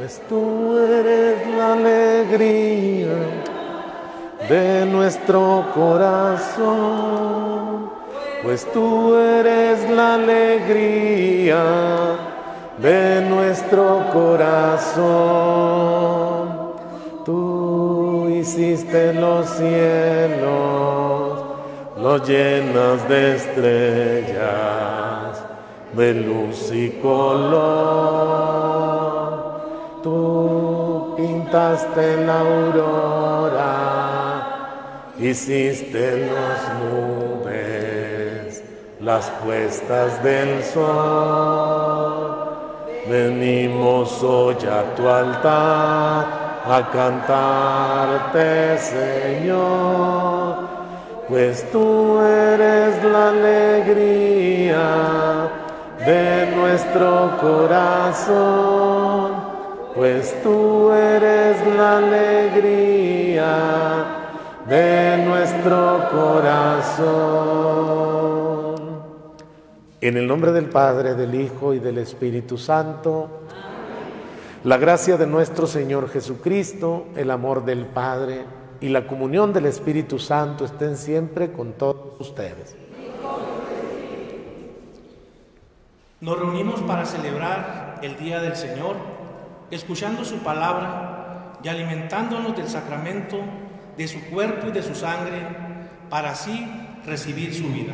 pues tú eres la alegría de nuestro corazón, pues tú eres la alegría de nuestro corazón. Tú hiciste los cielos, los llenas de estrellas, de luz y color Tú pintaste la aurora, hiciste las nubes, las puestas del sol. Venimos hoy a tu altar a cantarte, Señor, pues tú eres la alegría de nuestro corazón pues tú eres la alegría de nuestro corazón. En el nombre del Padre, del Hijo y del Espíritu Santo, la gracia de nuestro Señor Jesucristo, el amor del Padre y la comunión del Espíritu Santo estén siempre con todos ustedes. Nos reunimos para celebrar el Día del Señor escuchando su palabra y alimentándonos del sacramento de su cuerpo y de su sangre, para así recibir su vida.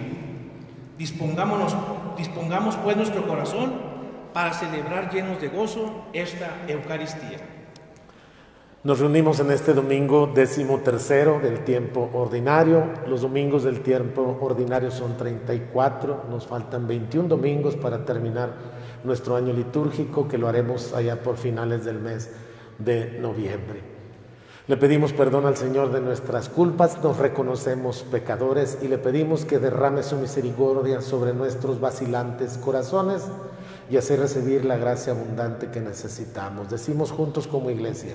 Dispongámonos, dispongamos pues nuestro corazón para celebrar llenos de gozo esta Eucaristía. Nos reunimos en este domingo décimo tercero del tiempo ordinario. Los domingos del tiempo ordinario son 34, nos faltan 21 domingos para terminar nuestro año litúrgico, que lo haremos allá por finales del mes de noviembre. Le pedimos perdón al Señor de nuestras culpas, nos reconocemos pecadores y le pedimos que derrame su misericordia sobre nuestros vacilantes corazones y así recibir la gracia abundante que necesitamos. Decimos juntos como iglesia,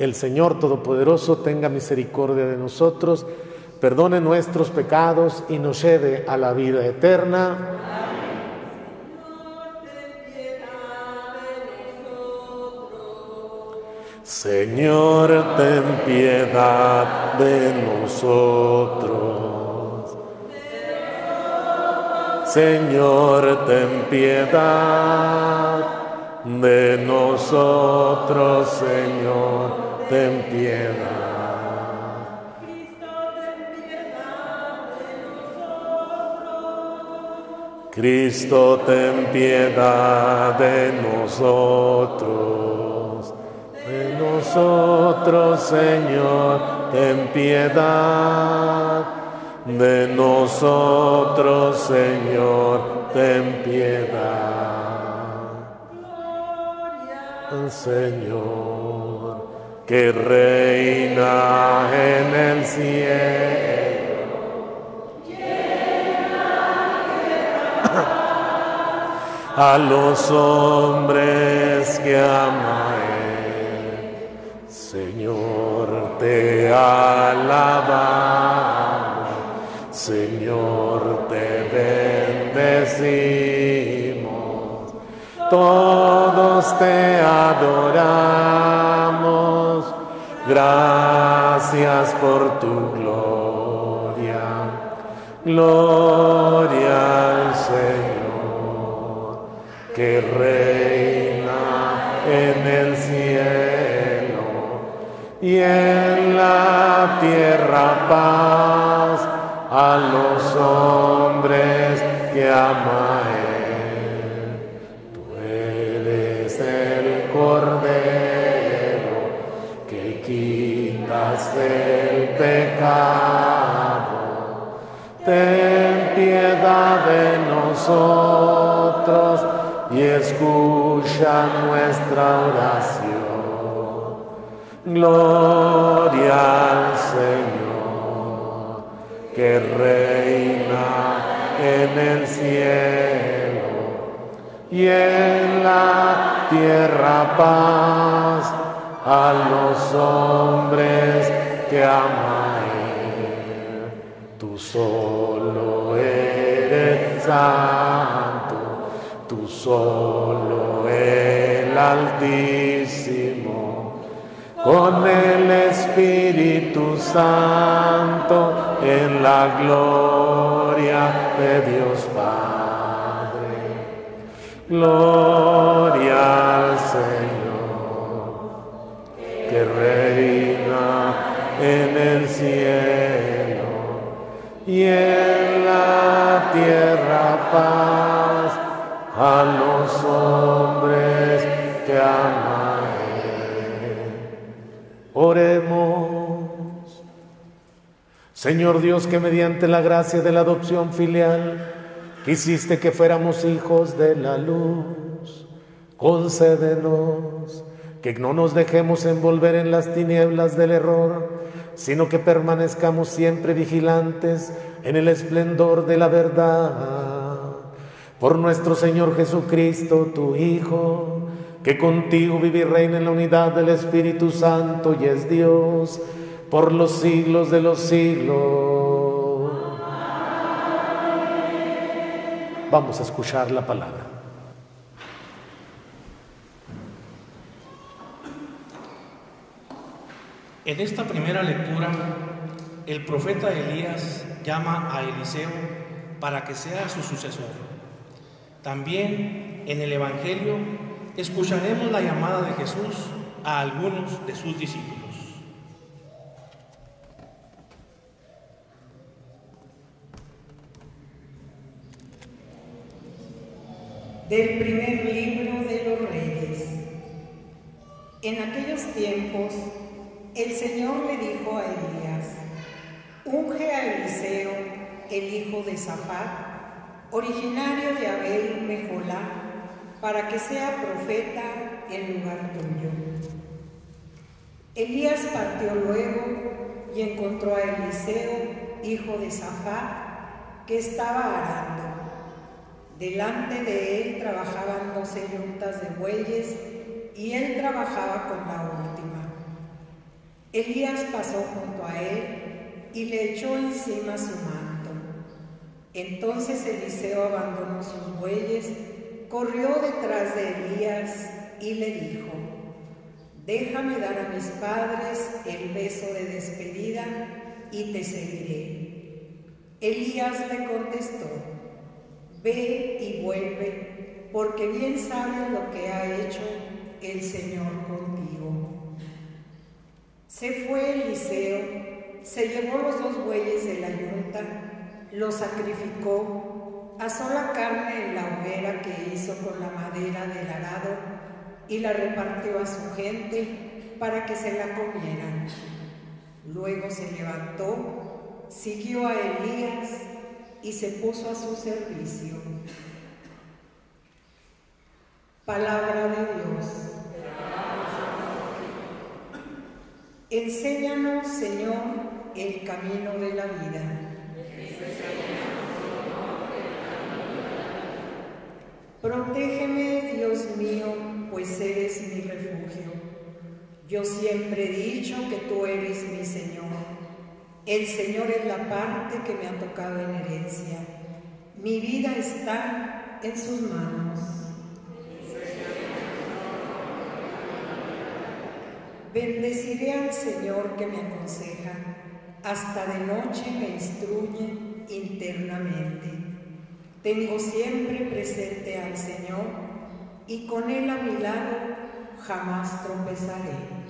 El Señor Todopoderoso tenga misericordia de nosotros perdone nuestros pecados y nos lleve a la vida eterna. Señor, ten piedad de nosotros. Señor, ten piedad de nosotros, Señor, ten piedad. Cristo, ten piedad de nosotros. De nosotros, Señor, ten piedad. De nosotros, Señor, ten piedad. Señor, que reina en el cielo. A los hombres que ama Él. Señor, te alabamos, Señor, te bendecimos, todos te adoramos, gracias por tu gloria, gloria al Señor que reina en el cielo y en la tierra paz a los hombres que ama quitas el pecado. Ten piedad de nosotros y escucha nuestra oración. Gloria al Señor, que reina en el cielo y en la tierra paz a los hombres que ama Él. Tú solo eres santo, tú solo el Altísimo, con el Espíritu Santo en la gloria de Dios Padre. Gloria cielo y en la tierra paz a los hombres que aman. Oremos. Señor Dios, que mediante la gracia de la adopción filial quisiste que fuéramos hijos de la luz, concédenos que no nos dejemos envolver en las tinieblas del error, sino que permanezcamos siempre vigilantes en el esplendor de la verdad. Por nuestro Señor Jesucristo, tu Hijo, que contigo vive y reina en la unidad del Espíritu Santo y es Dios por los siglos de los siglos. Vamos a escuchar la palabra. En esta primera lectura, el profeta Elías llama a Eliseo para que sea su sucesor. También en el Evangelio escucharemos la llamada de Jesús a algunos de sus discípulos. Del primer libro de los reyes. En aquellos tiempos, el Señor le dijo a Elías, unge a Eliseo, el hijo de Safat, originario de Abel Mejolá, para que sea profeta en lugar tuyo. Elías partió luego y encontró a Eliseo, hijo de Safat, que estaba arando. Delante de él trabajaban doce yuntas de bueyes y él trabajaba con la última. Elías pasó junto a él y le echó encima su manto. Entonces Eliseo abandonó sus bueyes, corrió detrás de Elías y le dijo, déjame dar a mis padres el beso de despedida y te seguiré. Elías le contestó, ve y vuelve, porque bien sabes lo que ha hecho el Señor contigo. Se fue Eliseo, se llevó los dos bueyes de la yunta, los sacrificó, asó la carne en la hoguera que hizo con la madera del arado y la repartió a su gente para que se la comieran. Luego se levantó, siguió a Elías y se puso a su servicio. Palabra de Dios. Enséñanos, Señor, el camino de la vida. Protégeme, Dios mío, pues eres mi refugio. Yo siempre he dicho que tú eres mi Señor. El Señor es la parte que me ha tocado en herencia. Mi vida está en sus manos. Bendeciré al Señor que me aconseja, hasta de noche me instruye internamente. Tengo siempre presente al Señor y con Él a mi lado jamás tropezaré.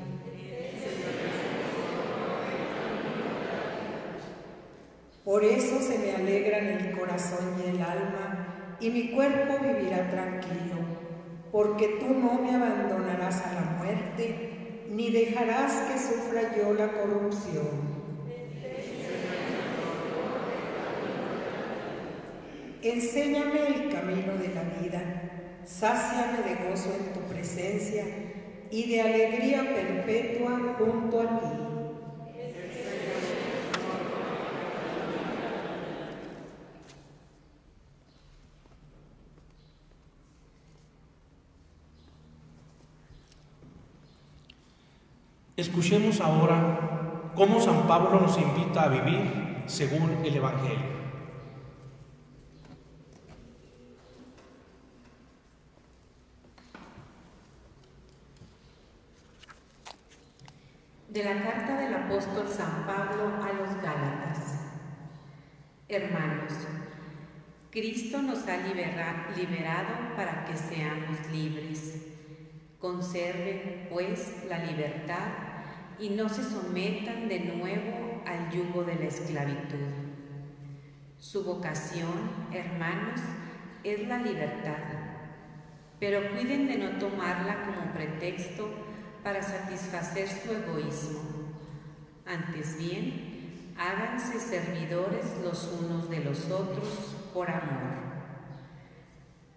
Por eso se me alegran el corazón y el alma, y mi cuerpo vivirá tranquilo, porque tú no me abandonarás a la muerte, ni dejarás que sufra yo la corrupción. Enséñame el camino de la vida, sáciame de gozo en tu presencia y de alegría perpetua junto a ti. Escuchemos ahora cómo San Pablo nos invita a vivir según el Evangelio. De la carta del apóstol San Pablo a los Gálatas. Hermanos, Cristo nos ha liberado para que seamos libres. Conserven, pues, la libertad y no se sometan de nuevo al yugo de la esclavitud. Su vocación, hermanos, es la libertad, pero cuiden de no tomarla como pretexto para satisfacer su egoísmo. Antes bien, háganse servidores los unos de los otros por amor.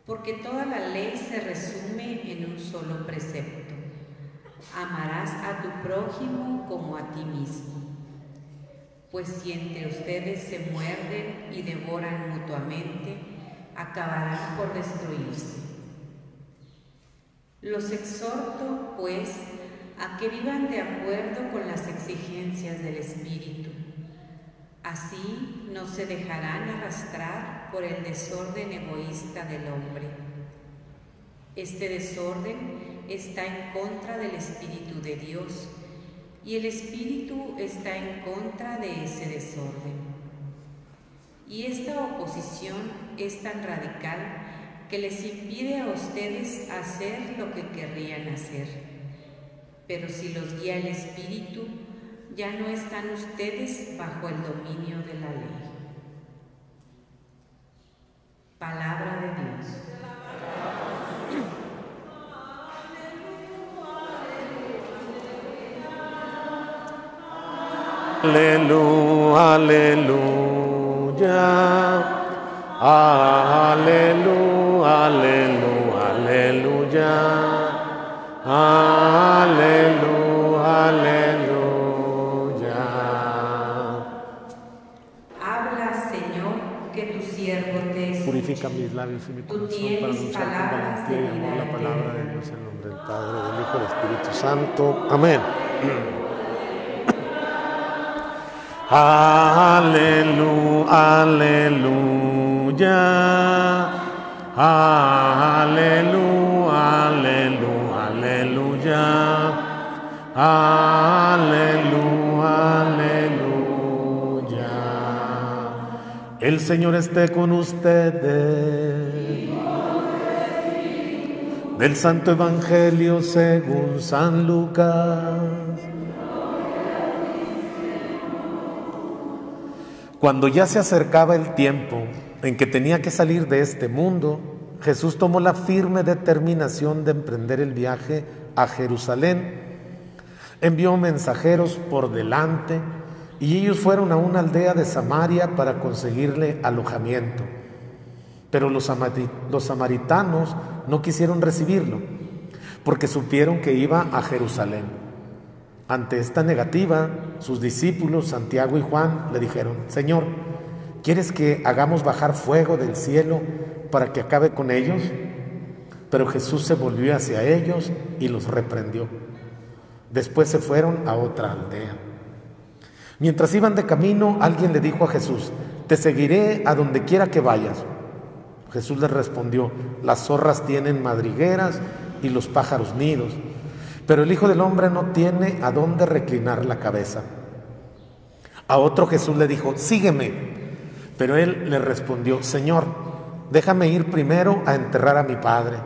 Porque toda la ley se resume en un solo precepto. Amarás a tu prójimo como a ti mismo. Pues si entre ustedes se muerden y devoran mutuamente, acabarán por destruirse. Los exhorto, pues, a que vivan de acuerdo con las exigencias del Espíritu. Así no se dejarán arrastrar por el desorden egoísta del hombre. Este desorden está en contra del Espíritu de Dios y el Espíritu está en contra de ese desorden. Y esta oposición es tan radical que les impide a ustedes hacer lo que querrían hacer. Pero si los guía el Espíritu, ya no están ustedes bajo el dominio de la ley. Palabra de Dios. Aleluya, aleluya, aleluya, aleluya, aleluya. Aleluya, aleluya. Habla, Señor, que tu siervo te Purifica mis labios y mi corazón para anunciar con valentía y amor la palabra de Dios en nombre del Padre, del Hijo y del Espíritu Santo. Amén. Aleluya, aleluya. Aleluya, aleluya. Aleluya, aleluya. El Señor esté con ustedes. Del Santo Evangelio según San Lucas. Cuando ya se acercaba el tiempo en que tenía que salir de este mundo, Jesús tomó la firme determinación de emprender el viaje a Jerusalén. Envió mensajeros por delante y ellos fueron a una aldea de Samaria para conseguirle alojamiento. Pero los, samaritanos no quisieron recibirlo porque supieron que iba a Jerusalén. Ante esta negativa, sus discípulos, Santiago y Juan, le dijeron, Señor, ¿quieres que hagamos bajar fuego del cielo para que acabe con ellos? Pero Jesús se volvió hacia ellos y los reprendió. Después se fueron a otra aldea. Mientras iban de camino, alguien le dijo a Jesús, te seguiré a donde quiera que vayas. Jesús le respondió, las zorras tienen madrigueras y los pájaros nidos, pero el Hijo del Hombre no tiene a dónde reclinar la cabeza. A otro Jesús le dijo, sígueme. Pero él le respondió, Señor, déjame ir primero a enterrar a mi Padre.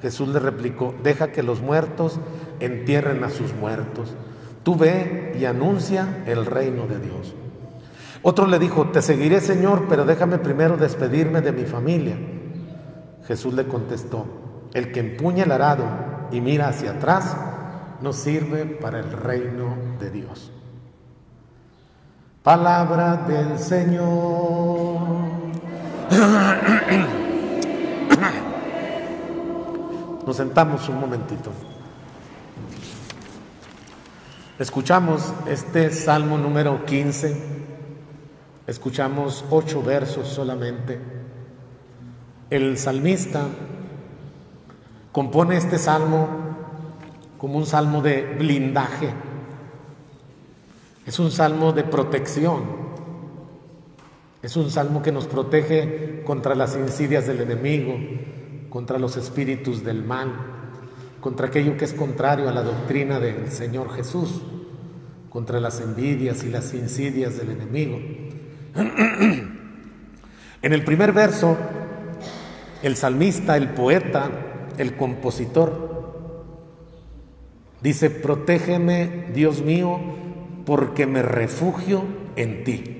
Jesús le replicó, deja que los muertos entierren a sus muertos. Tú ve y anuncia el reino de Dios. Otro le dijo, te seguiré Señor, pero déjame primero despedirme de mi familia. Jesús le contestó, el que empuña el arado y mira hacia atrás, no sirve para el reino de Dios. Palabra del Señor. Nos sentamos un momentito. Escuchamos este Salmo número 15, escuchamos ocho versos solamente. El salmista compone este salmo como un salmo de blindaje, es un salmo de protección, es un salmo que nos protege contra las insidias del enemigo, contra los espíritus del mal, contra aquello que es contrario a la doctrina del Señor Jesús, contra las envidias y las insidias del enemigo. En el primer verso, el salmista, el poeta, el compositor, dice, protégeme, Dios mío, porque me refugio en ti.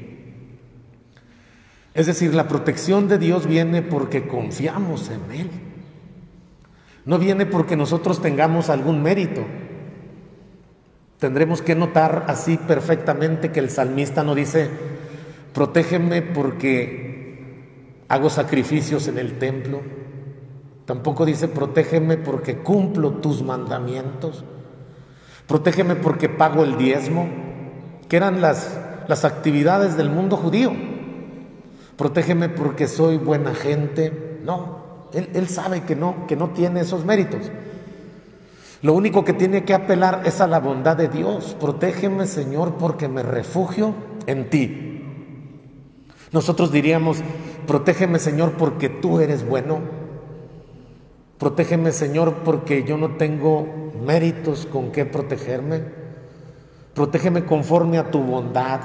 Es decir, la protección de Dios viene porque confiamos en Él. No viene porque nosotros tengamos algún mérito. Tendremos que notar así perfectamente que el salmista no dice, protégeme porque hago sacrificios en el templo. Tampoco dice, protégeme porque cumplo tus mandamientos. Protégeme porque pago el diezmo, que eran las, las actividades del mundo judío protégeme porque soy buena gente. No, él, sabe que no, que no tiene esos méritos. Lo único que tiene que apelar es a la bondad de Dios. Protégeme, Señor, porque me refugio en ti. Nosotros diríamos, protégeme, Señor, porque tú eres bueno. Protégeme, Señor, porque yo no tengo méritos con qué protegerme. Protégeme conforme a tu bondad.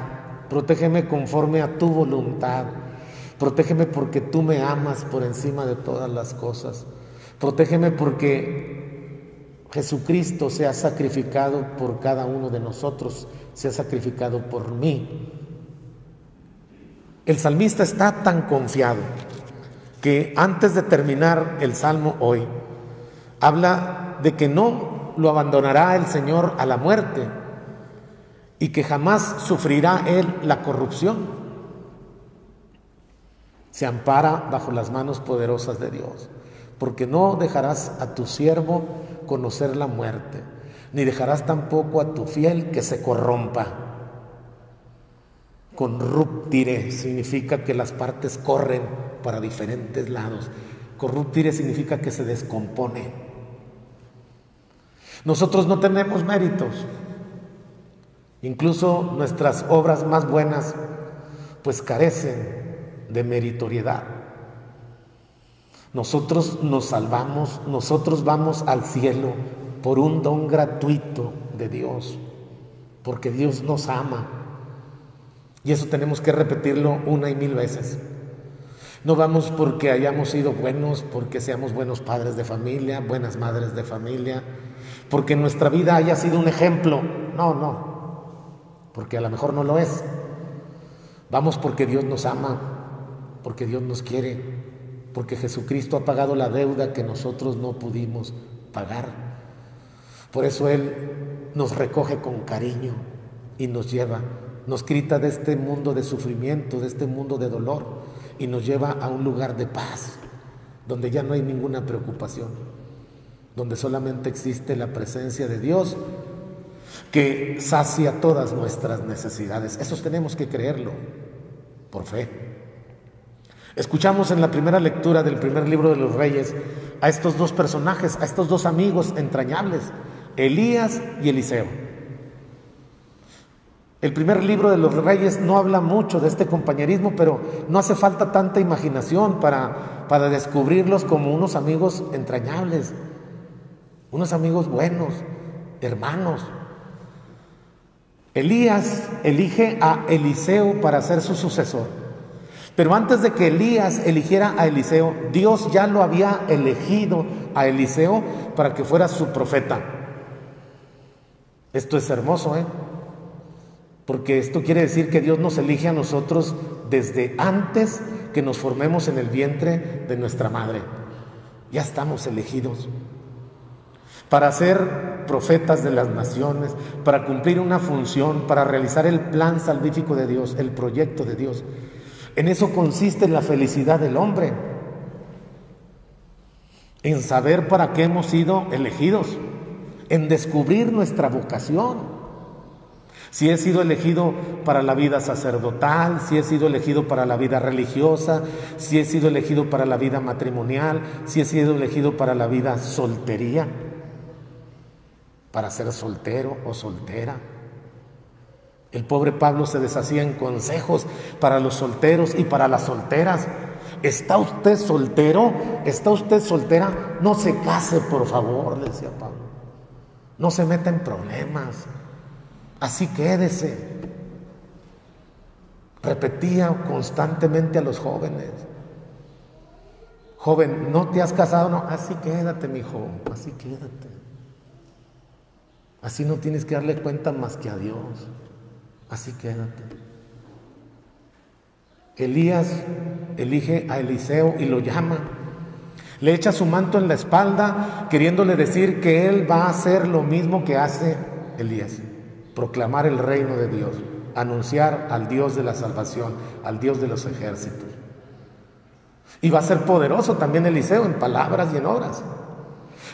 Protégeme conforme a tu voluntad. Protégeme porque tú me amas por encima de todas las cosas. Protégeme porque Jesucristo se ha sacrificado por cada uno de nosotros, se ha sacrificado por mí. El salmista está tan confiado que antes de terminar el salmo hoy, habla de que no lo abandonará el Señor a la muerte y que jamás sufrirá él la corrupción se ampara bajo las manos poderosas de Dios, porque no dejarás a tu siervo conocer la muerte, ni dejarás tampoco a tu fiel que se corrompa. Corruptire significa que las partes corren para diferentes lados. Corruptire significa que se descompone. Nosotros no tenemos méritos. Incluso nuestras obras más buenas pues carecen de meritoriedad. Nosotros nos salvamos, nosotros vamos al cielo por un don gratuito de Dios, porque Dios nos ama. Y eso tenemos que repetirlo una y mil veces. No vamos porque hayamos sido buenos, porque seamos buenos padres de familia, buenas madres de familia, porque nuestra vida haya sido un ejemplo. No, no, porque a lo mejor no lo es. Vamos porque Dios nos ama, porque Dios nos quiere, porque Jesucristo ha pagado la deuda que nosotros no pudimos pagar. Por eso Él nos recoge con cariño y nos lleva, nos quita de este mundo de sufrimiento, de este mundo de dolor y nos lleva a un lugar de paz, donde ya no hay ninguna preocupación, donde solamente existe la presencia de Dios que sacia todas nuestras necesidades. Eso tenemos que creerlo por fe. Escuchamos en la primera lectura del primer libro de los reyes a estos dos personajes, a estos dos amigos entrañables, Elías y Eliseo. El primer libro de los reyes no habla mucho de este compañerismo, pero no hace falta tanta imaginación para, para descubrirlos como unos amigos entrañables, unos amigos buenos, hermanos. Elías elige a Eliseo para ser su sucesor. Pero antes de que Elías eligiera a Eliseo, Dios ya lo había elegido a Eliseo para que fuera su profeta. Esto es hermoso, ¿eh? Porque esto quiere decir que Dios nos elige a nosotros desde antes que nos formemos en el vientre de nuestra madre. Ya estamos elegidos para ser profetas de las naciones, para cumplir una función, para realizar el plan salvífico de Dios, el proyecto de Dios. En eso consiste la felicidad del hombre. en saber para qué hemos sido elegidos, en descubrir nuestra vocación. Si he sido elegido para la vida sacerdotal, si he sido elegido para la vida religiosa, si he sido elegido para la vida matrimonial, si he sido elegido para la vida soltería, para ser soltero o soltera. El pobre Pablo se deshacía en consejos para los solteros y para las solteras. ¿Está usted soltero? ¿Está usted soltera? No se case, por favor, decía Pablo. No se meta en problemas. Así quédese. Repetía constantemente a los jóvenes. Joven, ¿no te has casado? No, así quédate, mi hijo, así quédate. Así no tienes que darle cuenta más que a Dios. Así quédate. Elías elige a Eliseo y lo llama. Le echa su manto en la espalda, queriéndole decir que él va a hacer lo mismo que hace Elías proclamar el reino de Dios, anunciar al Dios de la salvación, al Dios de los ejércitos. Y va a ser poderoso también Eliseo en palabras y en obras.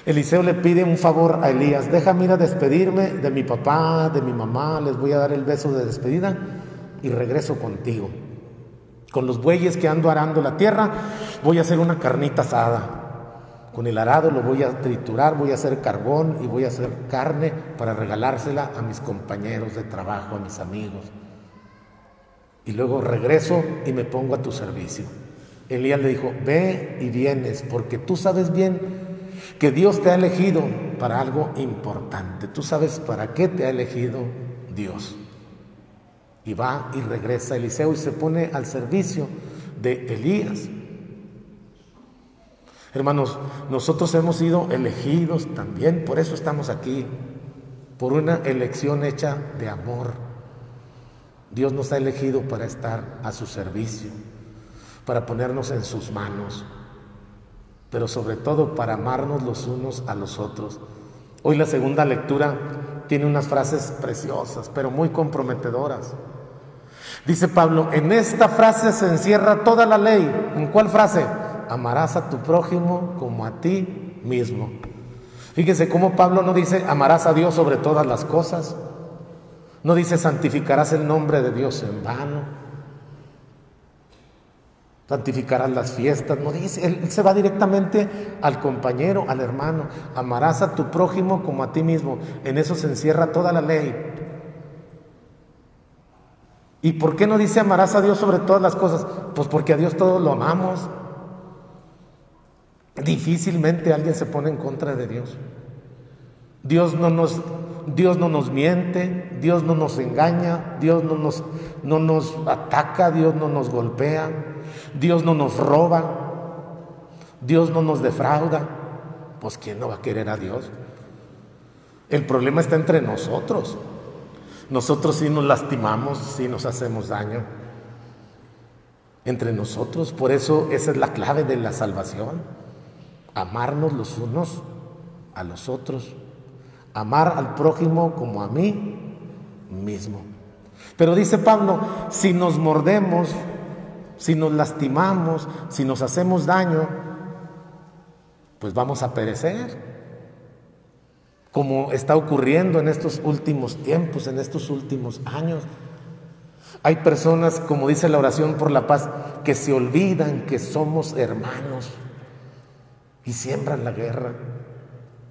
Eliseo le pide un favor a Elías, déjame ir a despedirme de mi papá, de mi mamá, les voy a dar el beso de despedida y regreso contigo. Con los bueyes que ando arando la tierra, voy a hacer una carnita asada. Con el arado lo voy a triturar, voy a hacer carbón y voy a hacer carne para regalársela a mis compañeros de trabajo, a mis amigos. Y luego regreso y me pongo a tu servicio. Elías le dijo, ve y vienes, porque tú sabes bien que Dios te ha elegido para algo importante. Tú sabes para qué te ha elegido Dios. Y va y regresa Eliseo y se pone al servicio de Elías. Hermanos, nosotros hemos sido elegidos también, por eso estamos aquí, por una elección hecha de amor. Dios nos ha elegido para estar a su servicio, para ponernos en sus manos, pero sobre todo para amarnos los unos a los otros. Hoy la segunda lectura tiene unas frases preciosas, pero muy comprometedoras. Dice Pablo, en esta frase se encierra toda la ley. ¿En cuál frase? Amarás a tu prójimo como a ti mismo. Fíjense cómo Pablo no dice amarás a Dios sobre todas las cosas, no dice santificarás el nombre de Dios en vano, santificarás las fiestas, no dice, él se va directamente al compañero, al hermano, amarás a tu prójimo como a ti mismo, en eso se encierra toda la ley. ¿Y por qué no dice amarás a Dios sobre todas las cosas? Pues porque a Dios todos lo amamos. Difícilmente alguien se pone en contra de Dios. Dios no nos, Dios no nos miente, Dios no nos engaña, Dios no nos, no nos ataca, Dios no nos golpea, Dios no nos roba, Dios no nos defrauda. Pues ¿quién no va a querer a Dios? El problema está entre nosotros. Nosotros sí nos lastimamos, sí nos hacemos daño. Entre nosotros, por eso esa es la clave de la salvación amarnos los unos a los otros, amar al prójimo como a mí mismo. Pero dice Pablo, si nos mordemos, si nos lastimamos, si nos hacemos daño, pues vamos a perecer. Como está ocurriendo en estos últimos tiempos, en estos últimos años. Hay personas, como dice la oración por la paz, que se olvidan que somos hermanos y siembran la guerra.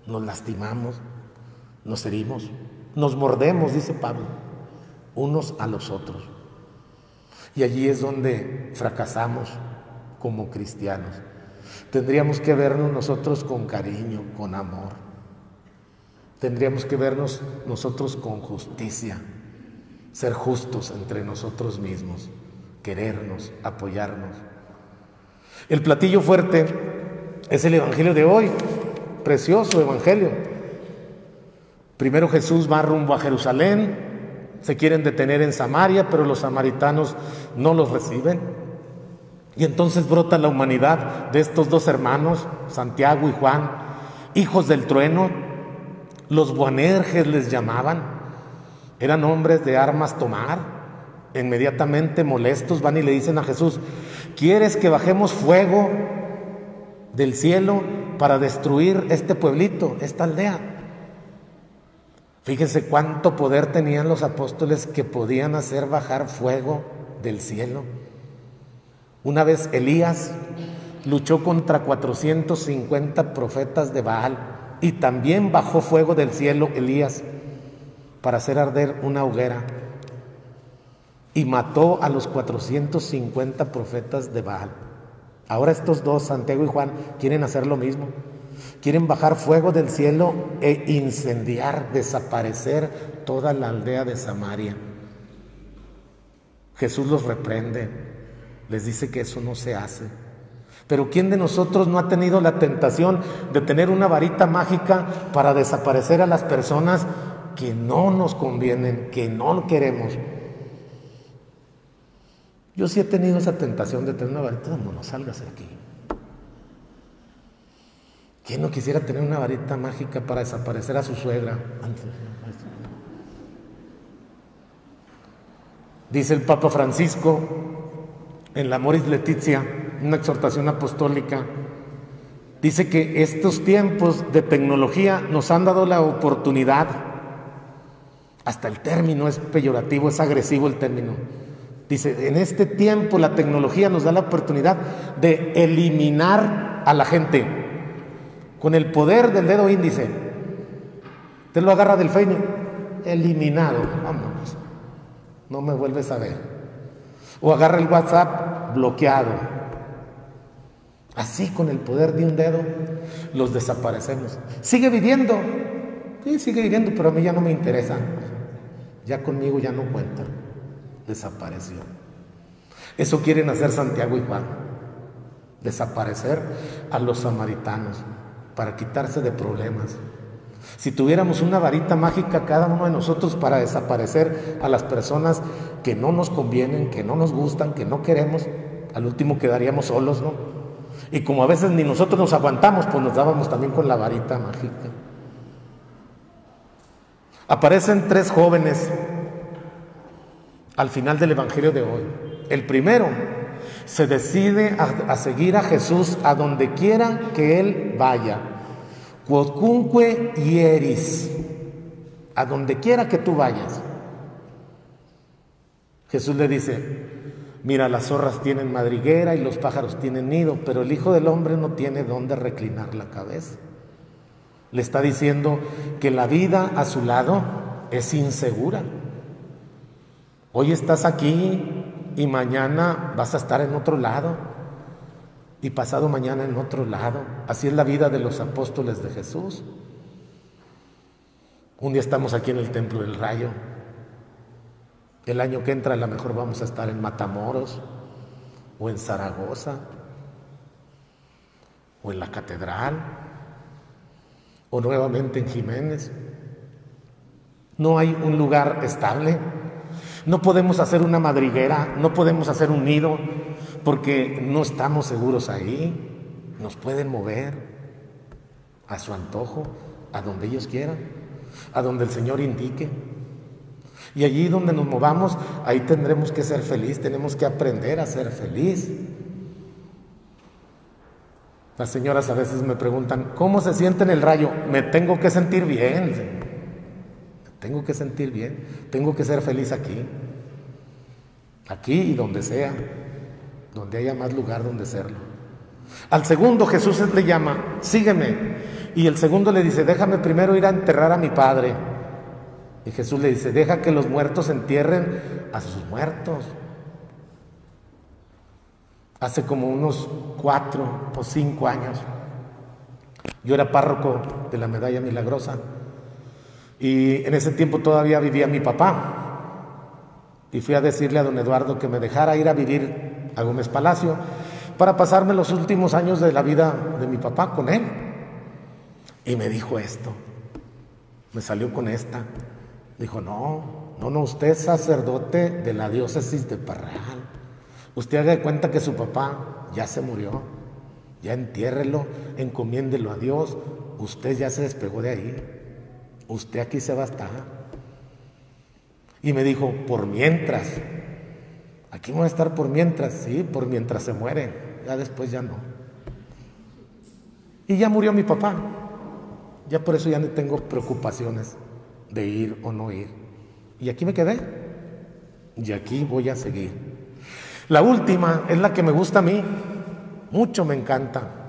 Nos lastimamos, nos herimos, nos mordemos, dice Pablo, unos a los otros. Y allí es donde fracasamos como cristianos. Tendríamos que vernos nosotros con cariño, con amor. Tendríamos que vernos nosotros con justicia, ser justos entre nosotros mismos, querernos, apoyarnos. El platillo fuerte es el Evangelio de hoy, precioso Evangelio. Primero Jesús va rumbo a Jerusalén, se quieren detener en Samaria, pero los samaritanos no los reciben. Y entonces brota la humanidad de estos dos hermanos, Santiago y Juan, hijos del trueno. Los Boanerges les llamaban, eran hombres de armas tomar. Inmediatamente molestos van y le dicen a Jesús, ¿quieres que bajemos fuego del cielo para destruir este pueblito, esta aldea. Fíjense cuánto poder tenían los apóstoles que podían hacer bajar fuego del cielo. Una vez Elías luchó contra 450 profetas de Baal y también bajó fuego del cielo Elías para hacer arder una hoguera y mató a los 450 profetas de Baal. Ahora estos dos, Santiago y Juan, quieren hacer lo mismo. Quieren bajar fuego del cielo e incendiar, desaparecer toda la aldea de Samaria. Jesús los reprende, les dice que eso no se hace. Pero ¿quién de nosotros no ha tenido la tentación de tener una varita mágica para desaparecer a las personas que no nos convienen, que no queremos? Yo sí he tenido esa tentación de tener una varita, no, no salgas de aquí. ¿Quién no quisiera tener una varita mágica para desaparecer a su suegra? Dice el Papa Francisco en la Moris Letizia, una exhortación apostólica, dice que estos tiempos de tecnología nos han dado la oportunidad, hasta el término es peyorativo, es agresivo el término. Dice, en este tiempo la tecnología nos da la oportunidad de eliminar a la gente con el poder del dedo índice. Usted lo agarra del Facebook, eliminado, vámonos, no me vuelves a ver. O agarra el WhatsApp, bloqueado. Así con el poder de un dedo los desaparecemos. Sigue viviendo, sí, sigue viviendo, pero a mí ya no me interesa. Ya conmigo ya no cuenta. Desapareció. Eso quieren hacer Santiago y Juan. Desaparecer a los samaritanos para quitarse de problemas. Si tuviéramos una varita mágica cada uno de nosotros para desaparecer a las personas que no nos convienen, que no nos gustan, que no queremos, al último quedaríamos solos, ¿no? Y como a veces ni nosotros nos aguantamos, pues nos dábamos también con la varita mágica. Aparecen tres jóvenes al final del Evangelio de hoy. El primero se decide a, seguir a Jesús a donde quiera que Él vaya. Cuocunque eris, a donde quiera que tú vayas. Jesús le dice, mira, las zorras tienen madriguera y los pájaros tienen nido, pero el Hijo del Hombre no tiene dónde reclinar la cabeza. Le está diciendo que la vida a su lado es insegura. Hoy estás aquí y mañana vas a estar en otro lado y pasado mañana en otro lado. Así es la vida de los apóstoles de Jesús. Un día estamos aquí en el Templo del Rayo. El año que entra a lo mejor vamos a estar en Matamoros o en Zaragoza o en la Catedral o nuevamente en Jiménez. No hay un lugar estable. No podemos hacer una madriguera, no podemos hacer un nido, porque no estamos seguros ahí. Nos pueden mover a su antojo, a donde ellos quieran, a donde el Señor indique. Y allí donde nos movamos, ahí tendremos que ser feliz, tenemos que aprender a ser feliz. Las señoras a veces me preguntan, ¿cómo se siente en el rayo? Me tengo que sentir bien. Tengo que sentir bien, tengo que ser feliz aquí, aquí y donde sea, donde haya más lugar donde serlo. Al segundo Jesús le llama, sígueme. Y el segundo le dice, déjame primero ir a enterrar a mi padre. Y Jesús le dice, deja que los muertos entierren a sus muertos. Hace como unos cuatro o cinco años, yo era párroco de la Medalla Milagrosa y en ese tiempo todavía vivía mi papá. Y fui a decirle a don Eduardo que me dejara ir a vivir a Gómez Palacio para pasarme los últimos años de la vida de mi papá con él. Y me dijo esto. Me salió con esta. Dijo, no, no, no, usted es sacerdote de la diócesis de Parral. Usted haga de cuenta que su papá ya se murió. Ya entiérrelo, encomiéndelo a Dios. Usted ya se despegó de ahí usted aquí se va a estar. Y me dijo, por mientras, aquí voy a estar por mientras, sí, por mientras se muere, ya después ya no. Y ya murió mi papá. Ya por eso ya no tengo preocupaciones de ir o no ir. Y aquí me quedé. Y aquí voy a seguir. La última es la que me gusta a mí. Mucho me encanta.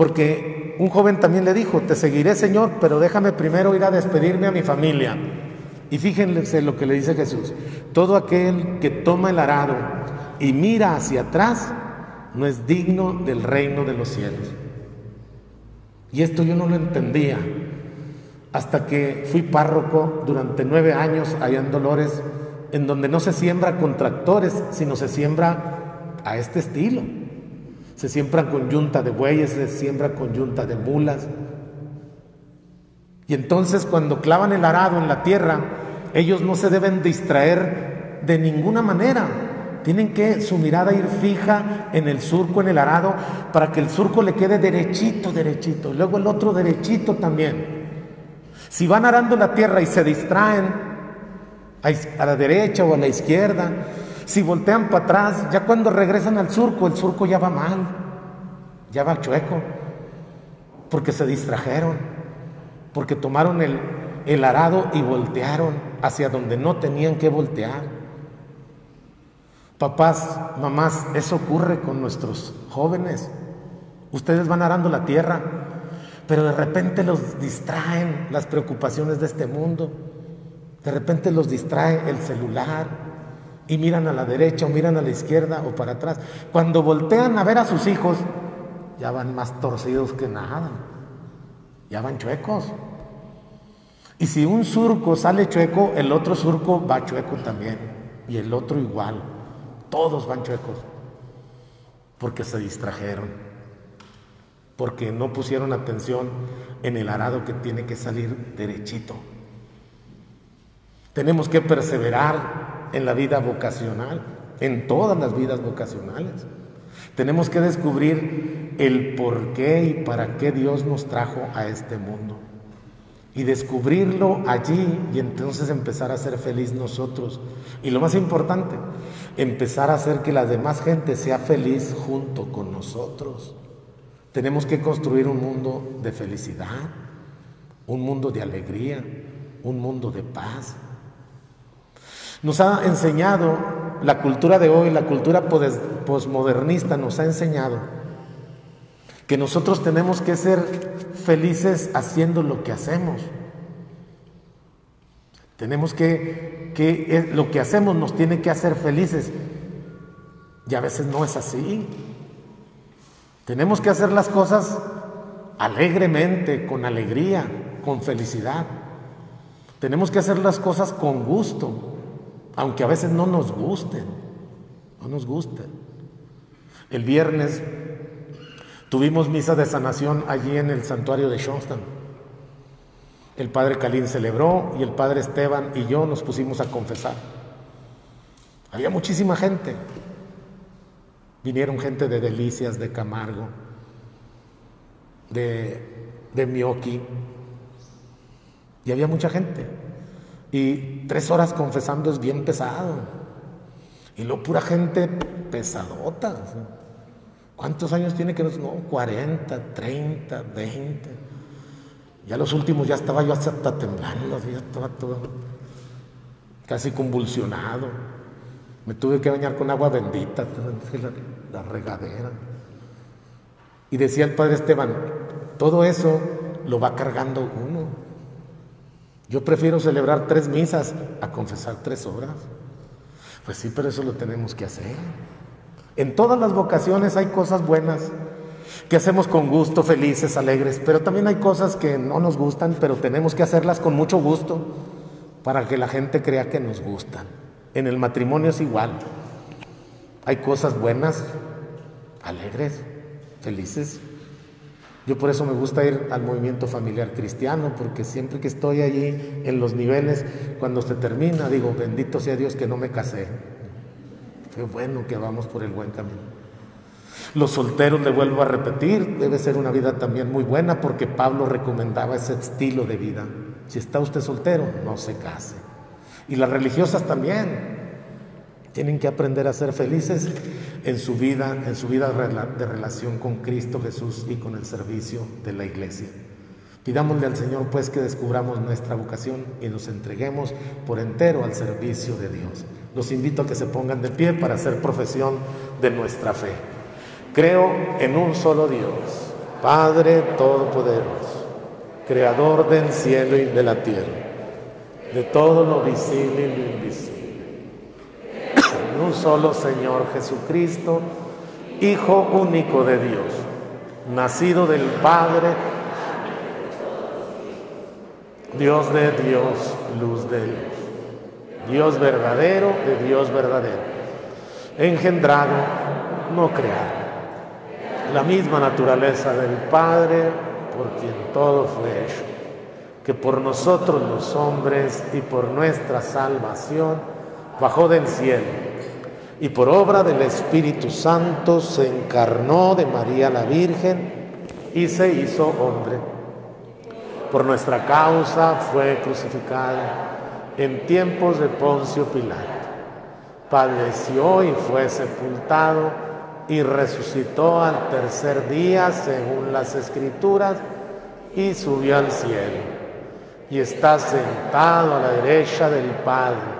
Porque un joven también le dijo, te seguiré Señor, pero déjame primero ir a despedirme a mi familia. Y fíjense lo que le dice Jesús. Todo aquel que toma el arado y mira hacia atrás no es digno del reino de los cielos. Y esto yo no lo entendía hasta que fui párroco durante nueve años allá en Dolores, en donde no se siembra con tractores, sino se siembra a este estilo. Se siembra con yunta de bueyes, se siembra con yunta de mulas. Y entonces cuando clavan el arado en la tierra, ellos no se deben distraer de ninguna manera. Tienen que su mirada ir fija en el surco, en el arado, para que el surco le quede derechito, derechito. Luego el otro derechito también. Si van arando la tierra y se distraen a la derecha o a la izquierda, si voltean para atrás, ya cuando regresan al surco, el surco ya va mal, ya va chueco, porque se distrajeron, porque tomaron el, el arado y voltearon hacia donde no tenían que voltear. Papás, mamás, eso ocurre con nuestros jóvenes. Ustedes van arando la tierra, pero de repente los distraen las preocupaciones de este mundo. De repente los distrae el celular y miran a la derecha o miran a la izquierda o para atrás. Cuando voltean a ver a sus hijos, ya van más torcidos que nada. Ya van chuecos. Y si un surco sale chueco, el otro surco va chueco también. Y el otro igual. Todos van chuecos. Porque se distrajeron. Porque no pusieron atención en el arado que tiene que salir derechito. Tenemos que perseverar en la vida vocacional, en todas las vidas vocacionales. Tenemos que descubrir el por qué y para qué Dios nos trajo a este mundo y descubrirlo allí y entonces empezar a ser feliz nosotros. Y lo más importante, empezar a hacer que la demás gente sea feliz junto con nosotros. Tenemos que construir un mundo de felicidad, un mundo de alegría, un mundo de paz. Nos ha enseñado la cultura de hoy, la cultura posmodernista nos ha enseñado que nosotros tenemos que ser felices haciendo lo que hacemos. Tenemos que, que lo que hacemos nos tiene que hacer felices. Y a veces no es así. Tenemos que hacer las cosas alegremente, con alegría, con felicidad. Tenemos que hacer las cosas con gusto, aunque a veces no nos gusten, no nos gusten. El viernes Tuvimos misa de sanación allí en el santuario de Shonstan. El padre Calín celebró y el padre Esteban y yo nos pusimos a confesar. Había muchísima gente. Vinieron gente de Delicias, de Camargo, de, de Mioki. Y había mucha gente. Y tres horas confesando es bien pesado. Y luego pura gente pesadota. ¿Cuántos años tiene que no? 40, 30, 20. Ya los últimos ya estaba yo hasta temblando, ya estaba todo casi convulsionado. Me tuve que bañar con agua bendita, la, la regadera. Y decía el padre Esteban, todo eso lo va cargando uno. Yo prefiero celebrar tres misas a confesar tres horas. Pues sí, pero eso lo tenemos que hacer. En todas las vocaciones hay cosas buenas que hacemos con gusto, felices, alegres, pero también hay cosas que no nos gustan, pero tenemos que hacerlas con mucho gusto para que la gente crea que nos gustan. En el matrimonio es igual. Hay cosas buenas, alegres, felices. Yo por eso me gusta ir al movimiento familiar cristiano, porque siempre que estoy allí en los niveles, cuando se termina, digo, bendito sea Dios que no me casé. Qué bueno que vamos por el buen camino. Los solteros, le vuelvo a repetir, debe ser una vida también muy buena porque Pablo recomendaba ese estilo de vida. Si está usted soltero, no se case. Y las religiosas también. Tienen que aprender a ser felices en su vida, en su vida de relación con Cristo Jesús y con el servicio de la iglesia. Pidámosle al Señor pues que descubramos nuestra vocación y nos entreguemos por entero al servicio de Dios. Los invito a que se pongan de pie para hacer profesión de nuestra fe. Creo en un solo Dios, Padre Todopoderoso, Creador del cielo y de la tierra, de todo lo visible y lo invisible. Un solo Señor Jesucristo, Hijo único de Dios, nacido del Padre, Dios de Dios, luz de luz. Dios verdadero de Dios verdadero. Engendrado, no creado. La misma naturaleza del Padre por quien todo fue hecho. Que por nosotros los hombres y por nuestra salvación bajó del cielo. Y por obra del Espíritu Santo se encarnó de María la Virgen y se hizo hombre por nuestra causa fue crucificado en tiempos de Poncio Pilato. Padeció y fue sepultado y resucitó al tercer día según las escrituras y subió al cielo. Y está sentado a la derecha del Padre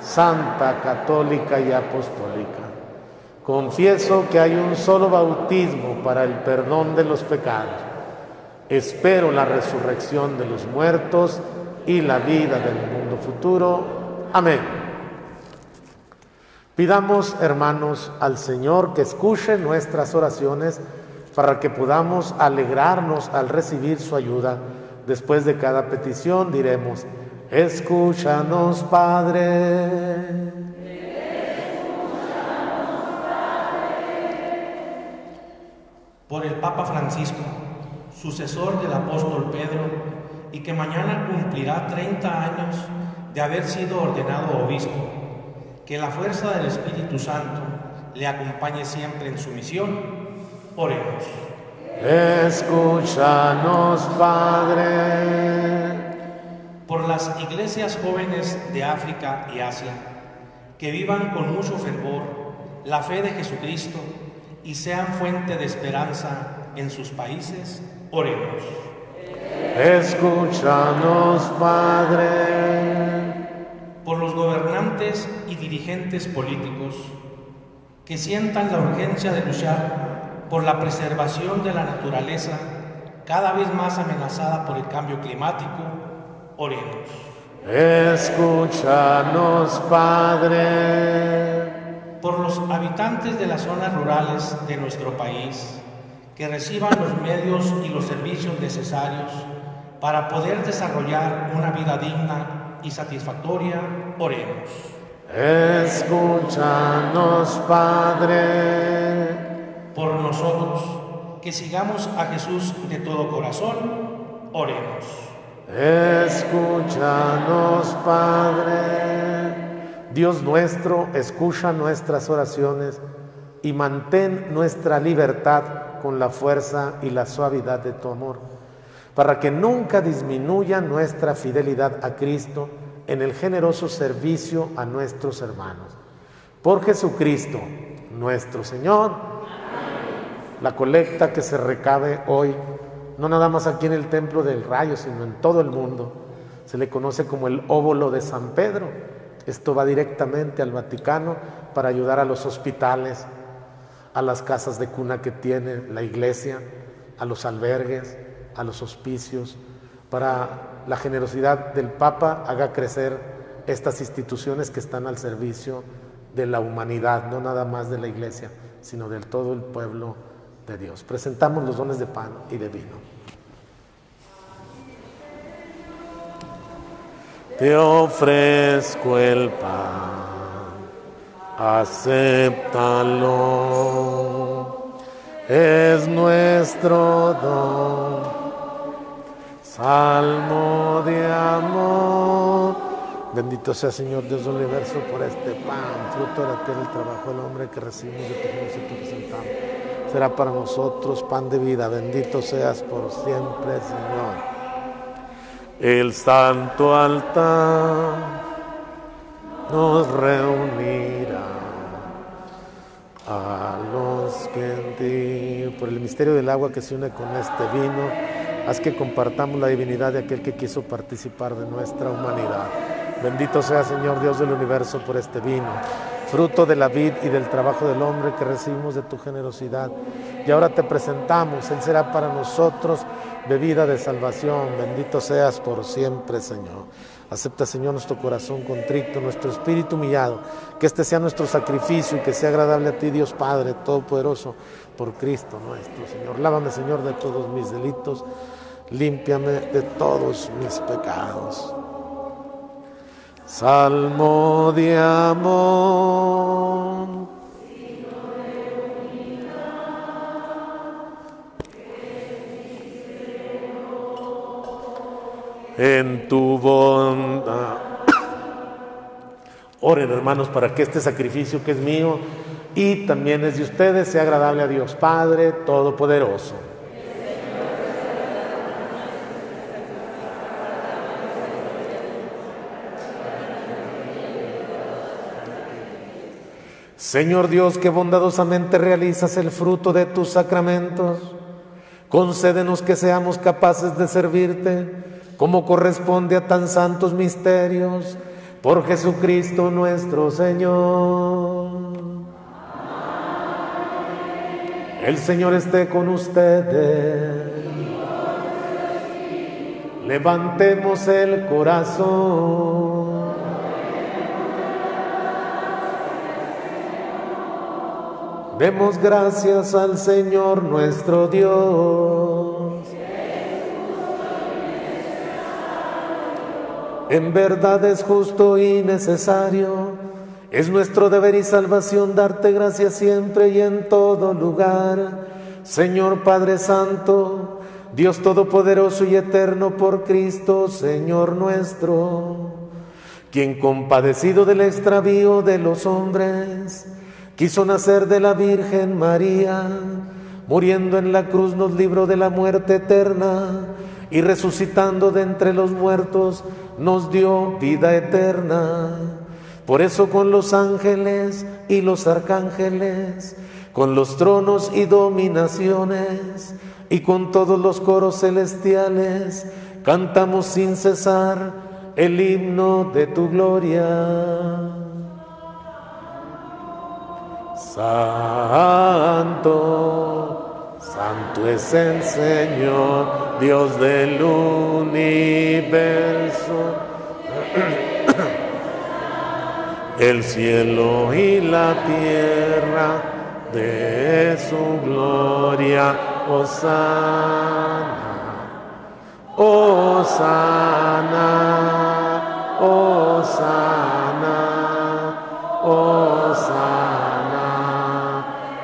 santa, católica y apostólica. Confieso que hay un solo bautismo para el perdón de los pecados Espero la resurrección de los muertos y la vida del mundo futuro. Amén. Pidamos, hermanos, al Señor que escuche nuestras oraciones para que podamos alegrarnos al recibir su ayuda. Después de cada petición diremos, escúchanos, Padre. Por el Papa Francisco sucesor del apóstol Pedro, y que mañana cumplirá 30 años de haber sido ordenado obispo. Que la fuerza del Espíritu Santo le acompañe siempre en su misión. Oremos. Escúchanos, Padre. Por las iglesias jóvenes de África y Asia, que vivan con mucho fervor la fe de Jesucristo y sean fuente de esperanza en sus países Oremos. Escúchanos, Padre. Por los gobernantes y dirigentes políticos que sientan la urgencia de luchar por la preservación de la naturaleza cada vez más amenazada por el cambio climático, oremos. Escúchanos, Padre. Por los habitantes de las zonas rurales de nuestro país, que reciban los medios y los servicios necesarios para poder desarrollar una vida digna y satisfactoria, oremos. Escúchanos, Padre. Por nosotros, que sigamos a Jesús de todo corazón, oremos. Escúchanos, Padre. Dios nuestro, escucha nuestras oraciones y mantén nuestra libertad con la fuerza y la suavidad de tu amor, para que nunca disminuya nuestra fidelidad a Cristo en el generoso servicio a nuestros hermanos. Por Jesucristo, nuestro Señor, la colecta que se recabe hoy, no nada más aquí en el Templo del Rayo, sino en todo el mundo, se le conoce como el óvulo de San Pedro. Esto va directamente al Vaticano para ayudar a los hospitales, a las casas de cuna que tiene la iglesia, a los albergues, a los hospicios, para la generosidad del Papa haga crecer estas instituciones que están al servicio de la humanidad, no nada más de la iglesia, sino del todo el pueblo de Dios. Presentamos los dones de pan y de vino. Te ofrezco el pan acéptalo, es nuestro don, salmo de amor. Bendito sea Señor Dios del universo por este pan, fruto de la tierra, el trabajo del hombre que recibimos de tu y te presentamos. Será para nosotros pan de vida, bendito seas por siempre, Señor. El santo altar nos reunirá a los que en ti, por el misterio del agua que se une con este vino, haz que compartamos la divinidad de aquel que quiso participar de nuestra humanidad. Bendito sea Señor Dios del universo por este vino, fruto de la vid y del trabajo del hombre que recibimos de tu generosidad. Y ahora te presentamos, Él será para nosotros bebida de salvación. Bendito seas por siempre, Señor. Acepta, Señor, nuestro corazón contrito, nuestro espíritu humillado. Que este sea nuestro sacrificio y que sea agradable a ti, Dios Padre Todopoderoso, por Cristo nuestro Señor. Lávame, Señor, de todos mis delitos. Límpiame de todos mis pecados. Salmo de amor. en tu bondad. Oren hermanos para que este sacrificio que es mío y también es de ustedes sea agradable a Dios Padre Todopoderoso. Señor Dios, que bondadosamente realizas el fruto de tus sacramentos, concédenos que seamos capaces de servirte como corresponde a tan santos misterios, por Jesucristo nuestro Señor. El Señor esté con ustedes. Levantemos el corazón. Demos gracias al Señor nuestro Dios. En verdad es justo y necesario, es nuestro deber y salvación darte gracias siempre y en todo lugar. Señor Padre Santo, Dios Todopoderoso y Eterno por Cristo, Señor nuestro, quien compadecido del extravío de los hombres, quiso nacer de la Virgen María, muriendo en la cruz nos libró de la muerte eterna y resucitando de entre los muertos, nos dio vida eterna. Por eso con los ángeles y los arcángeles, con los tronos y dominaciones, y con todos los coros celestiales, cantamos sin cesar el himno de tu gloria. Santo, santo es el Señor Dios del universo, el cielo y la tierra de su gloria, Osana, Osana, Osana, Osana,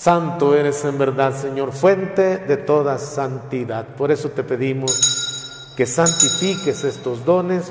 Santo eres en verdad, Señor, fuente de toda santidad. Por eso te pedimos que santifiques estos dones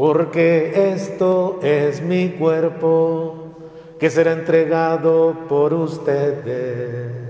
porque esto es mi cuerpo que será entregado por ustedes.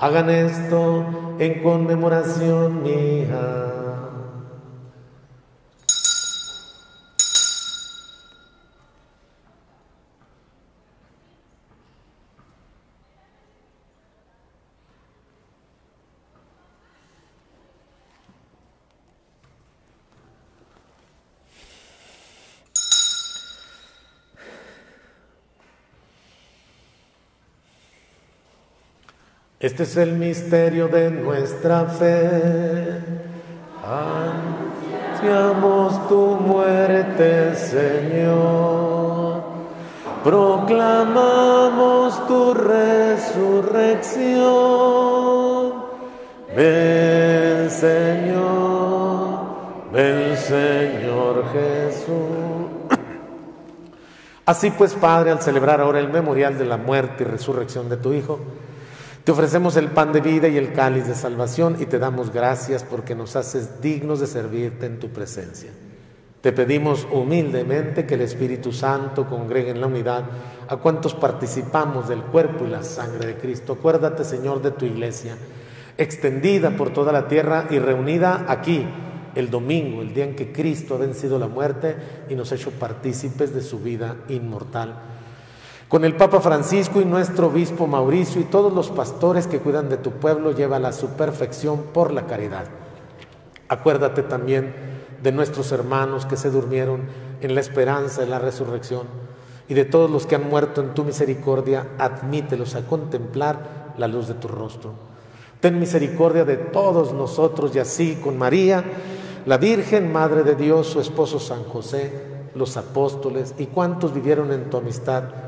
Hagan esto en conmemoración mía. Este es el misterio de nuestra fe. Anunciamos tu muerte, Señor. Proclamamos tu resurrección. Ven, Señor. Ven, Señor Jesús. Así pues, Padre, al celebrar ahora el memorial de la muerte y resurrección de tu Hijo, te ofrecemos el pan de vida y el cáliz de salvación y te damos gracias porque nos haces dignos de servirte en tu presencia. Te pedimos humildemente que el Espíritu Santo congregue en la unidad a cuantos participamos del cuerpo y la sangre de Cristo. Acuérdate, Señor, de tu iglesia, extendida por toda la tierra y reunida aquí el domingo, el día en que Cristo ha vencido la muerte y nos ha hecho partícipes de su vida inmortal con el Papa Francisco y nuestro obispo Mauricio y todos los pastores que cuidan de tu pueblo, llévala a su perfección por la caridad. Acuérdate también de nuestros hermanos que se durmieron en la esperanza de la resurrección y de todos los que han muerto en tu misericordia, admítelos a contemplar la luz de tu rostro. Ten misericordia de todos nosotros y así con María, la Virgen, Madre de Dios, su esposo San José, los apóstoles y cuantos vivieron en tu amistad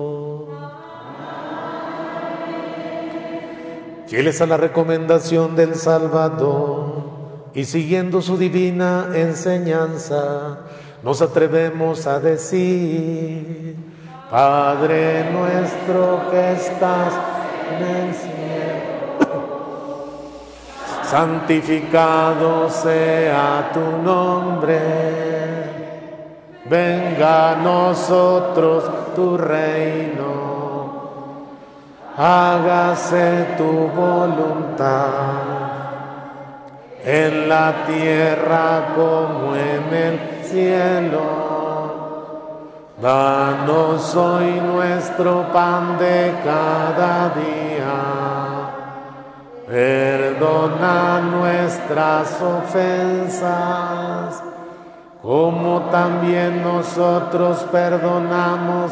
Fieles a la recomendación del Salvador y siguiendo su divina enseñanza, nos atrevemos a decir, Padre nuestro que estás en el cielo, santificado sea tu nombre, venga a nosotros tu reino hágase tu voluntad en la tierra como en el cielo. Danos hoy nuestro pan de cada día. Perdona nuestras ofensas, como también nosotros perdonamos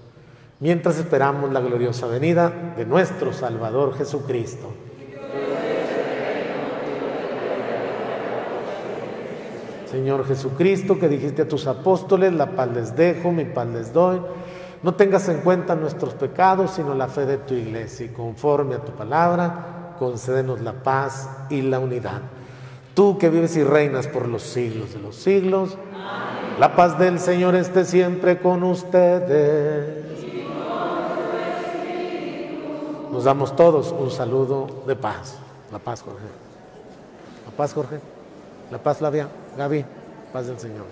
mientras esperamos la gloriosa venida de nuestro Salvador Jesucristo. Señor Jesucristo, que dijiste a tus apóstoles, la paz les dejo, mi paz les doy. No tengas en cuenta nuestros pecados, sino la fe de tu iglesia. Y conforme a tu palabra, concédenos la paz y la unidad. Tú que vives y reinas por los siglos de los siglos, la paz del Señor esté siempre con ustedes. Nos damos todos un saludo de paz. La paz, Jorge. La paz, Jorge. La paz, Flavia. Gaby. Paz del Señor.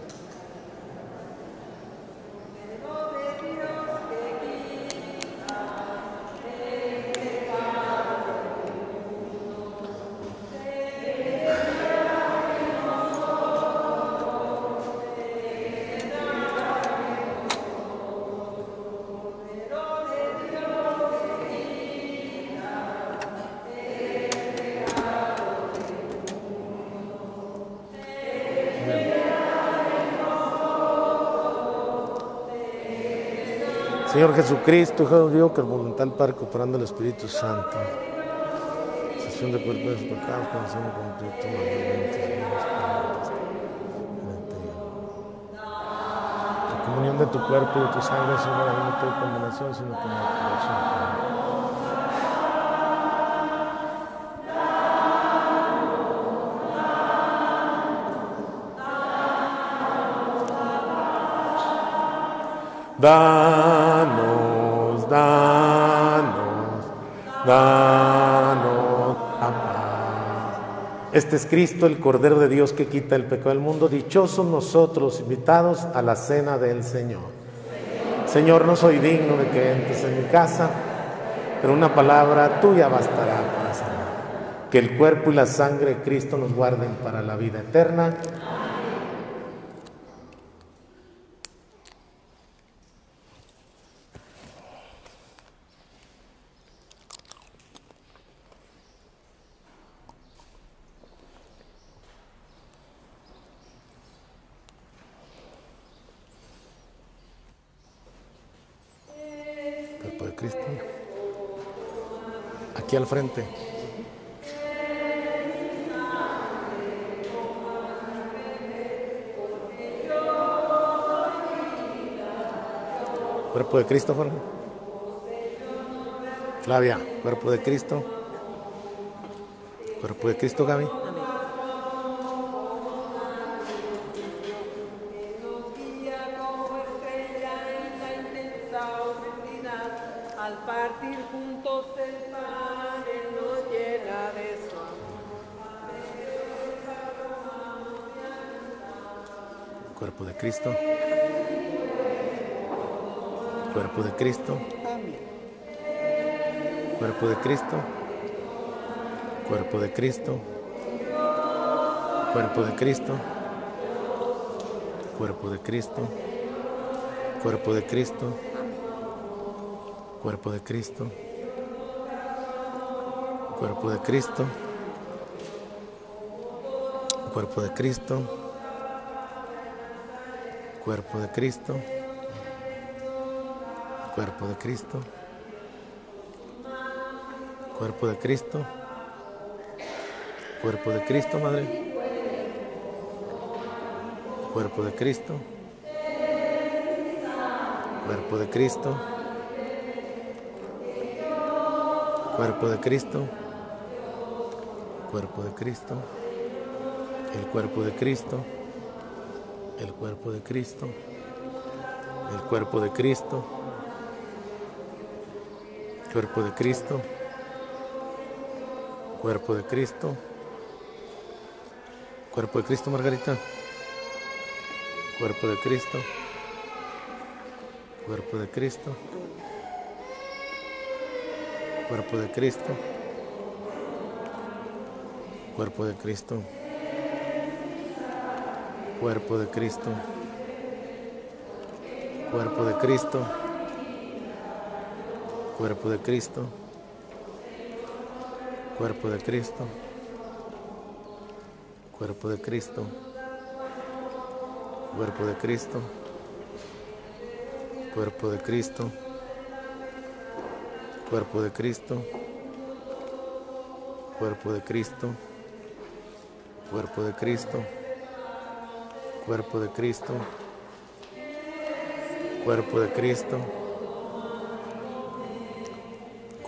Jesucristo, Hijo de Dios, que el voluntad para recuperando el Espíritu Santo. Sesión de cuerpo de los pecados, de completo, La comunión de tu cuerpo y de tu sangre, Señor, no te condenación, sino como aprobación. Danos, danos, danos la paz. Este es Cristo, el Cordero de Dios que quita el pecado del mundo. Dichosos nosotros invitados a la cena del Señor. Señor, no soy digno de que entres en mi casa, pero una palabra tuya bastará para sanar. Que el cuerpo y la sangre de Cristo nos guarden para la vida eterna. Cuerpo de Cristo. Aquí al frente. Cuerpo de Cristo. Flavia, cuerpo de Cristo. Cuerpo de Cristo, Gaby. Cristo. Cuerpo de Cristo. Cuerpo de Cristo. Cuerpo de Cristo. Cuerpo de Cristo. Cuerpo de Cristo. Cuerpo de Cristo. Cuerpo de Cristo. Cuerpo de Cristo. Cuerpo de Cristo. Cuerpo de Cristo. Cuerpo de Cristo. Cuerpo de Cristo, Madre. Cuerpo de Cristo. Cuerpo de Cristo. Cuerpo de Cristo. Cuerpo de Cristo. El cuerpo de Cristo. El cuerpo de Cristo. El cuerpo de Cristo. Cuerpo de Cristo. Cuerpo de Cristo. Cuerpo de Cristo, Margarita. Cuerpo de Cristo. Cuerpo de Cristo. Cuerpo de Cristo. Cuerpo de Cristo. Cuerpo de Cristo. Cuerpo de Cristo. Cuerpo de Cristo. Cuerpo de Cristo. Cuerpo de Cristo. Cuerpo de Cristo. Cuerpo de Cristo. Cuerpo de Cristo. Cuerpo de Cristo. Cuerpo de Cristo. Cuerpo de Cristo. Cuerpo de Cristo.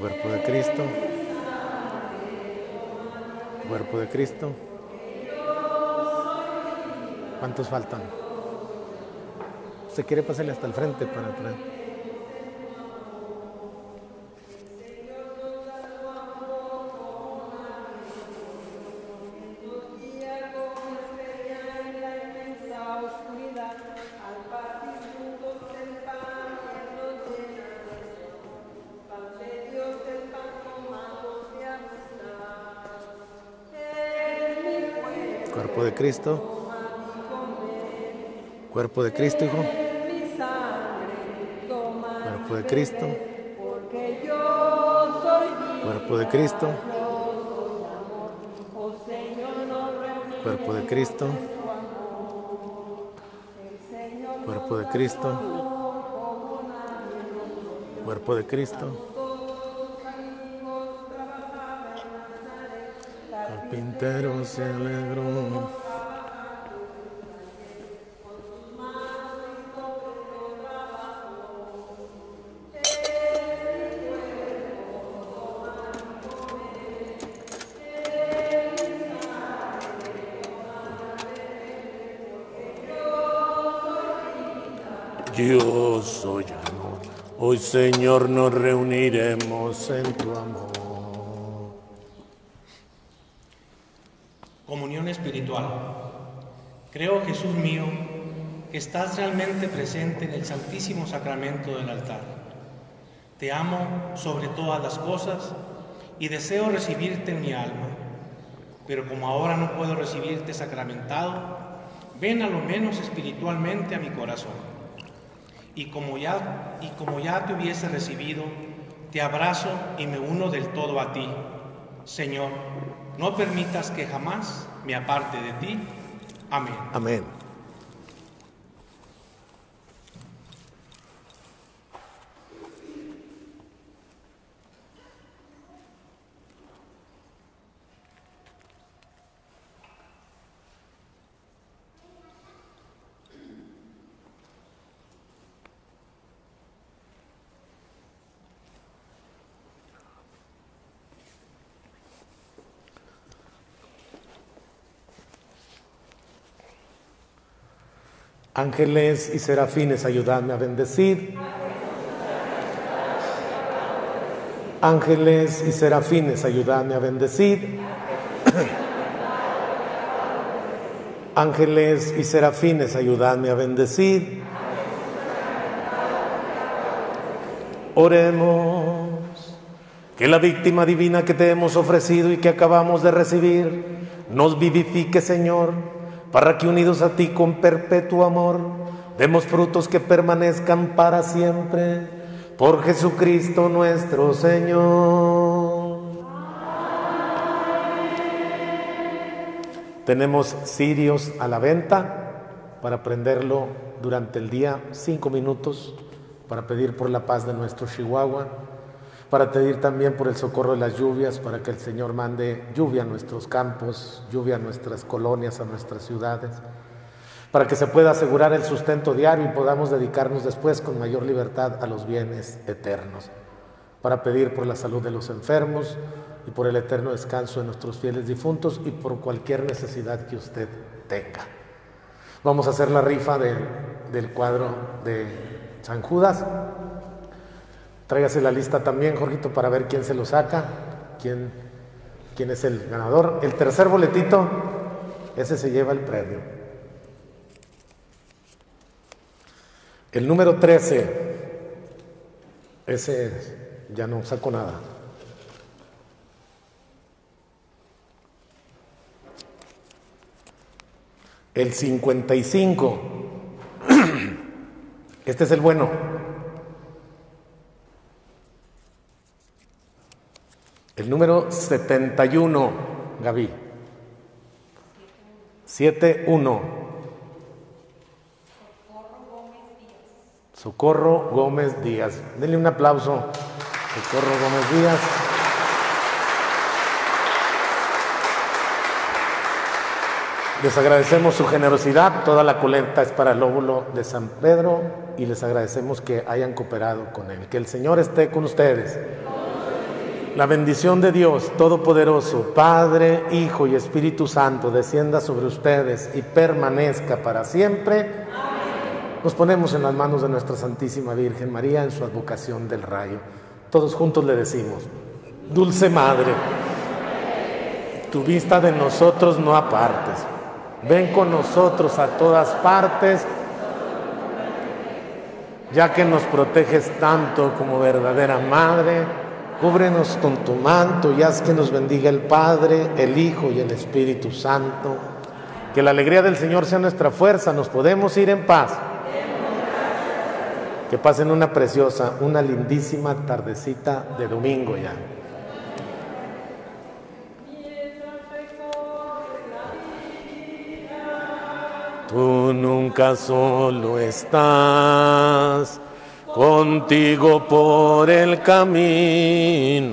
Cuerpo de Cristo. Cuerpo de Cristo. ¿Cuántos faltan? ¿Se quiere pasarle hasta el frente para atrás? Cuerpo de Cristo. Cuerpo de Cristo, hijo. Cuerpo de Cristo. Cuerpo de Cristo. Cuerpo de Cristo. Cuerpo de Cristo. Cuerpo de Cristo. Carpintero se alegró. Soy amor. Hoy Señor nos reuniremos en tu amor. Comunión espiritual. Creo, Jesús mío, que estás realmente presente en el Santísimo Sacramento del altar. Te amo sobre todas las cosas y deseo recibirte en mi alma. Pero como ahora no puedo recibirte sacramentado, ven a lo menos espiritualmente a mi corazón. Y como ya, y como ya te hubiese recibido, te abrazo y me uno del todo a ti. Señor, no permitas que jamás me aparte de ti. Amén. Amén. Ángeles y serafines, ayudadme a bendecir. Ángeles y serafines, ayudadme a bendecir. Ángeles y serafines, ayudadme a bendecir. Oremos. Que la víctima divina que te hemos ofrecido y que acabamos de recibir nos vivifique, Señor para que unidos a ti con perpetuo amor, demos frutos que permanezcan para siempre, por Jesucristo nuestro Señor. Tenemos cirios a la venta para prenderlo durante el día, cinco minutos, para pedir por la paz de nuestro Chihuahua para pedir también por el socorro de las lluvias, para que el Señor mande lluvia a nuestros campos, lluvia a nuestras colonias, a nuestras ciudades, para que se pueda asegurar el sustento diario y podamos dedicarnos después con mayor libertad a los bienes eternos, para pedir por la salud de los enfermos y por el eterno descanso de nuestros fieles difuntos y por cualquier necesidad que usted tenga. Vamos a hacer la rifa del cuadro de San Judas. Tráigase la lista también, Jorgito, para ver quién se lo saca, quién, quién es el ganador. El tercer boletito, ese se lleva el premio. El número 13, ese ya no saco nada. El 55, este es el bueno. Número 71, Gaby. 7-1. Socorro Gómez Díaz. Denle un aplauso. Socorro Gómez Díaz. Les agradecemos su generosidad. Toda la colecta es para el óvulo de San Pedro y les agradecemos que hayan cooperado con él. Que el Señor esté con ustedes. La bendición de Dios Todopoderoso, Padre, Hijo y Espíritu Santo, descienda sobre ustedes y permanezca para siempre. Nos ponemos en las manos de nuestra Santísima Virgen María en su advocación del rayo. Todos juntos le decimos, Dulce Madre, tu vista de nosotros no apartes. Ven con nosotros a todas partes, ya que nos proteges tanto como verdadera Madre. Cúbrenos con tu manto y haz que nos bendiga el Padre, el Hijo y el Espíritu Santo. Que la alegría del Señor sea nuestra fuerza. Nos podemos ir en paz. Que pasen una preciosa, una lindísima tardecita de domingo ya. Tú nunca solo estás, contigo por el camino.